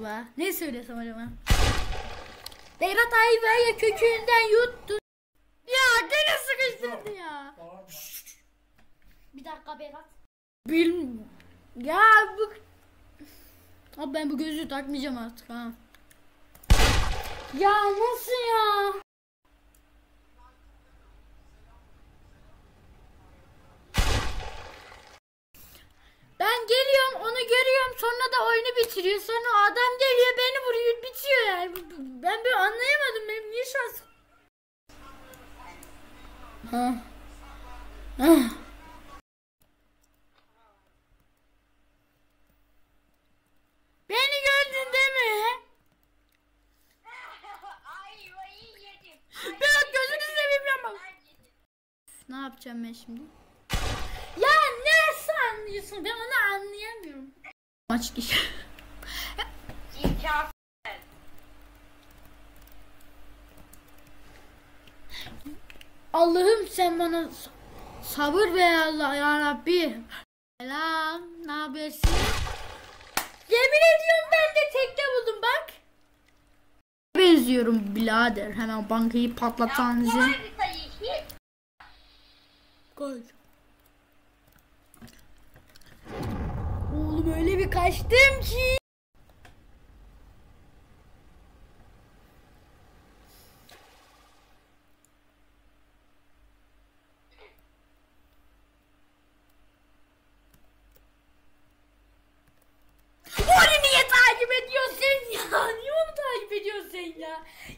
acaba? Ne söylesem acaba? Berat ayvayı kökünden yuttu. Ya gene sıkıştırdı ya. Bir dakika Berat. Bil ya bu Abi ben bu gözlüğü takmayacağım artık ha. Ya nasıl ya? Ben geliyorum onu görüyorum sonra da oyunu bitiriyor sonra adam geliyor beni vuruyor bitiyor yani ben böyle anlayamadım benim niye şans ha. ha. Beni gördün değil mi? Biraz gözünü seveyim ama. Ne yapacağım ben şimdi? Ya ne anlıyorsun? Ben onu anlayamıyorum. Maç. İmkansız. Allah'ım sen bana sabır ver Allah ya Rabbi. Selam, ne habersin? Yemin ediyorum ben de tekne buldum bak. Benziyorum birader. Hemen bankayı patlatan Bu zi. haritayı hiç Koy. Oğlum öyle bir kaçtım ki.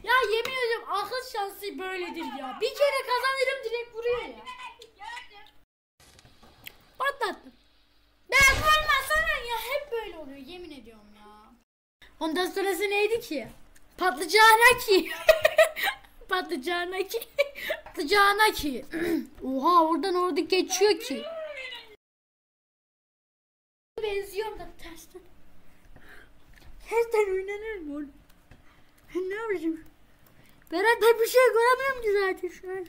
Ya yemin ediyorum akıl şansı böyledir ya. Bir kere kazanırım direkt vuruyor ya. Yemin ediyorum ya. Ondan sonrası neydi ki? Patlıcağına ki. Patlıcağına ki. Patlıcağına ki. Oha oradan orada geçiyor ki. Benziyorum da tersten. Tersten oynanır mı oğlum? Ne yapacağım? Berat ben bir şey göremiyorum ki zaten şu an.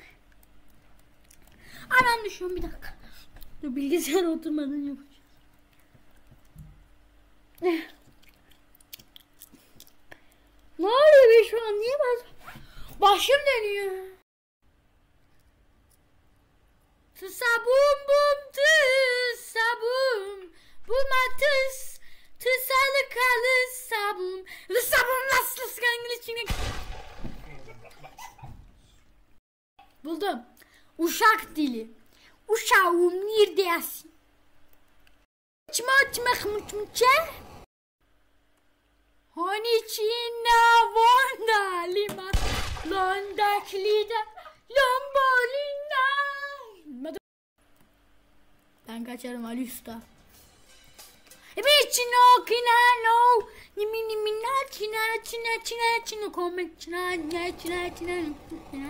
Anam düşüyorum bir dakika. Dur bilgisayara oturmadan yapacağız. Eh. Ne oluyor be şu an? Niye bas? Dönüyor. Tısa-bum bum tısa-bum Buma tıs Tısalı kalı sabun Lısa-bum nasıl sıkangın içine Buldum. Uşak dili. Uşağım neredesin? Çma çmak mıçmıça? Hani çina vonda lima Londa klida Lombolina Ben kaçarım Ali Usta. Vicino kinano Nimi nimi na çina çina çina komik çina çina çina çina